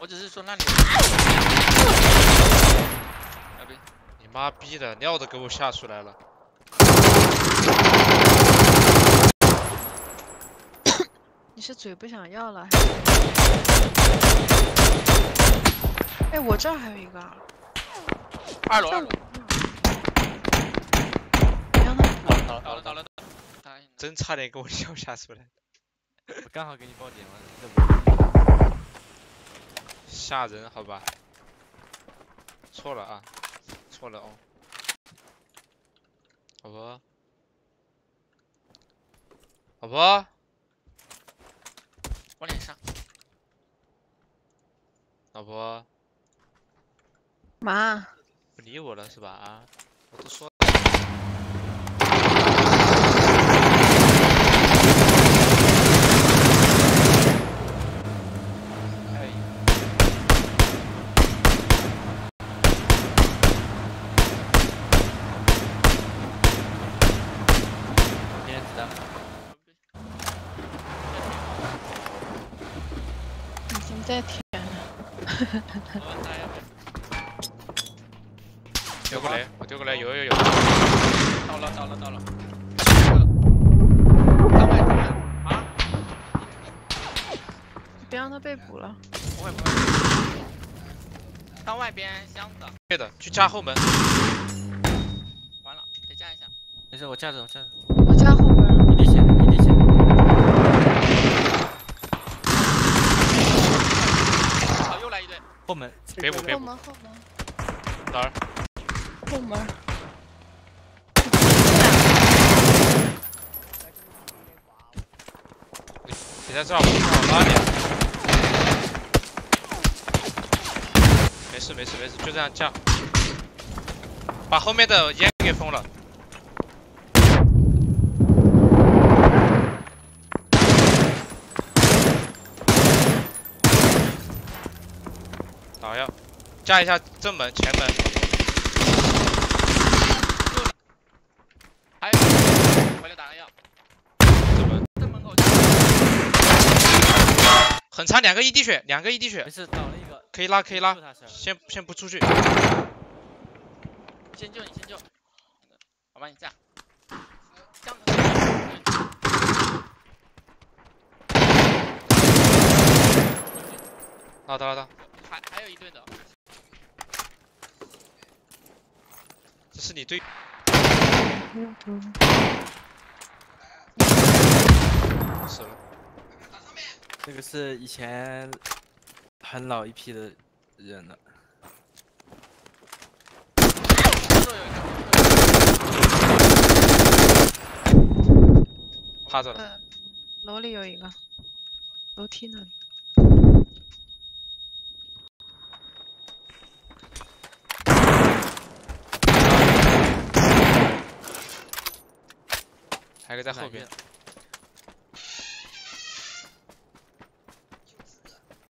我只是说那里。啊不，你妈逼的，尿都给我吓出来了。你是嘴不想要了？哎，我这儿还有一个。二楼。真差点给我尿吓出来。我刚好给你报警了，吓人，好吧？错了啊，错了哦。老婆，老婆，我脸上。老婆，妈，不理我了是吧？啊，我都说。在舔了，丢过来，我丢过来，有有有。到了，到了，到了。啊！别让他被捕了。不会不会。到外边箱子。对的，去架后门。完了，得架一下。没事，我架着，我架着。我架后门。一滴血，一滴血。后门，别补别补。后门后门。哪儿？后门。你在这儿，我拉你。没事没事没事，就这样架。把后面的烟给封了。打药，架一下正门前门。还有，回来打个药。正门。正门口。很长，两个一滴血，两个一滴血。没事，倒了一个。可以拉，可以拉。先先不出去。先救你，先救。我帮你架。这样好的，好的。还还有一队的，这是你对。死了。这个是以前很老一批的人了。趴着了。楼里有一个，楼梯那里。还有个在后面